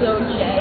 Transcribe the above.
So Jay